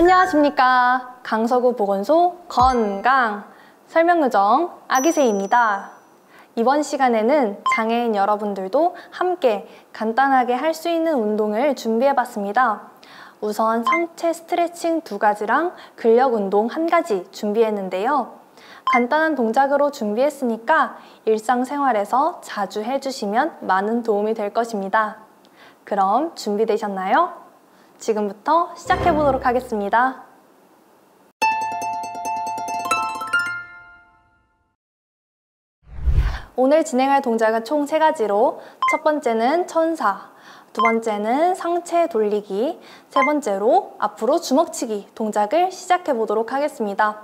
안녕하십니까. 강서구 보건소 건강 설명요정 아기세입니다. 이번 시간에는 장애인 여러분들도 함께 간단하게 할 수 있는 운동을 준비해봤습니다. 우선 상체 스트레칭 두 가지랑 근력 운동 한 가지 준비했는데요. 간단한 동작으로 준비했으니까 일상생활에서 자주 해주시면 많은 도움이 될 것입니다. 그럼 준비되셨나요? 지금부터 시작해 보도록 하겠습니다. 오늘 진행할 동작은 총 세가지로첫 번째는 천사, 두 번째는 상체 돌리기, 세 번째로 앞으로 주먹치기 동작을 시작해 보도록 하겠습니다.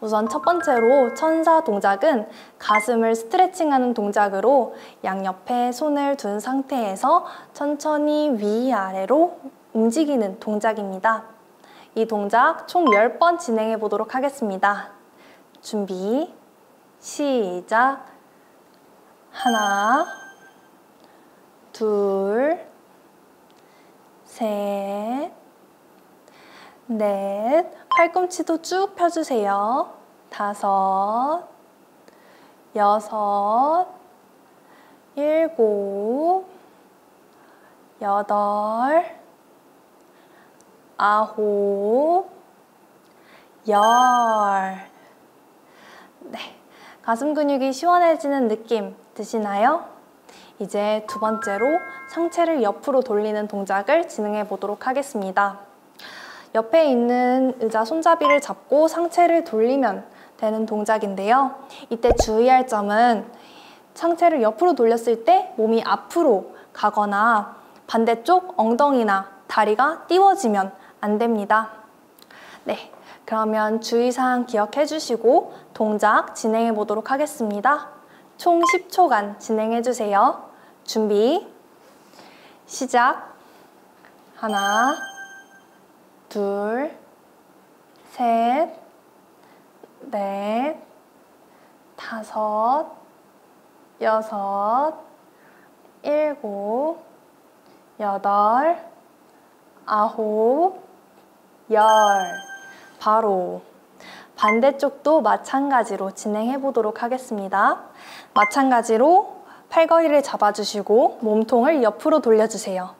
우선 첫 번째로 천사 동작은 가슴을 스트레칭하는 동작으로 양옆에 손을 둔 상태에서 천천히 위아래로 움직이는 동작입니다. 이 동작 총 10번 진행해 보도록 하겠습니다. 준비, 시작! 하나, 둘, 셋, 넷, 팔꿈치도 쭉 펴주세요. 다섯, 여섯, 일곱, 여덟, 아홉, 열. 네, 가슴 근육이 시원해지는 느낌 드시나요? 이제 두 번째로 상체를 옆으로 돌리는 동작을 진행해 보도록 하겠습니다. 옆에 있는 의자 손잡이를 잡고 상체를 돌리면 되는 동작인데요. 이때 주의할 점은 상체를 옆으로 돌렸을 때 몸이 앞으로 가거나 반대쪽 엉덩이나 다리가 띄워지면 안 됩니다. 네, 그러면 주의사항 기억해 주시고 동작 진행해 보도록 하겠습니다. 총 10초간 진행해 주세요. 준비, 시작. 하나, 둘, 셋, 넷, 다섯, 여섯, 일곱, 여덟, 아홉, 열 바로 반대쪽도 마찬가지로 진행해 보도록 하겠습니다. 마찬가지로 팔걸이를 잡아주시고 몸통을 옆으로 돌려주세요.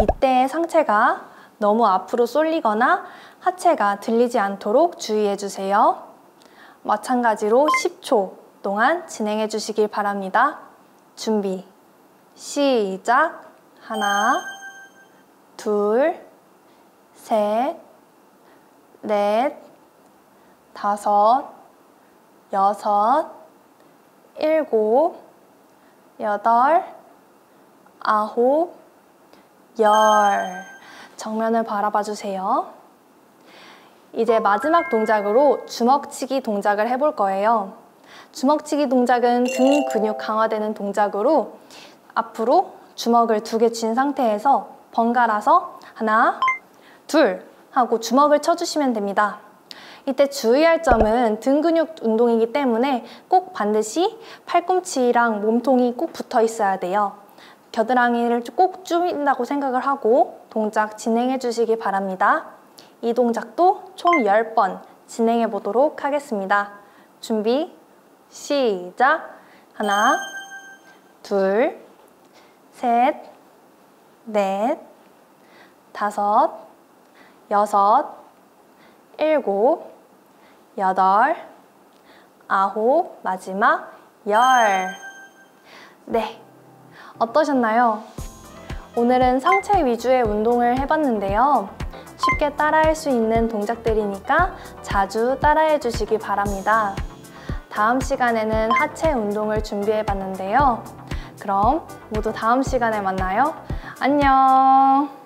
이때 상체가 너무 앞으로 쏠리거나 하체가 들리지 않도록 주의해 주세요. 마찬가지로 10초 동안 진행해 주시길 바랍니다. 준비, 시작! 하나, 둘, 셋, 넷, 다섯, 여섯, 일곱, 여덟, 아홉, 열. 정면을 바라봐 주세요. 이제 마지막 동작으로 주먹치기 동작을 해볼 거예요. 주먹치기 동작은 등 근육 강화되는 동작으로 앞으로 주먹을 두 개 쥔 상태에서 번갈아서 하나, 둘 하고 주먹을 쳐주시면 됩니다. 이때 주의할 점은 등 근육 운동이기 때문에 꼭 반드시 팔꿈치랑 몸통이 꼭 붙어 있어야 돼요. 겨드랑이를 꼭 줄인다고 생각을 하고 동작 진행해 주시기 바랍니다. 이 동작도 총 10번 진행해 보도록 하겠습니다. 준비, 시작! 하나, 둘, 셋, 넷, 다섯, 여섯, 일곱, 여덟, 아홉, 마지막 열. 네, 어떠셨나요? 오늘은 상체 위주의 운동을 해봤는데요. 쉽게 따라할 수 있는 동작들이니까 자주 따라해 주시기 바랍니다. 다음 시간에는 하체 운동을 준비해 봤는데요. 그럼 모두 다음 시간에 만나요. 안녕!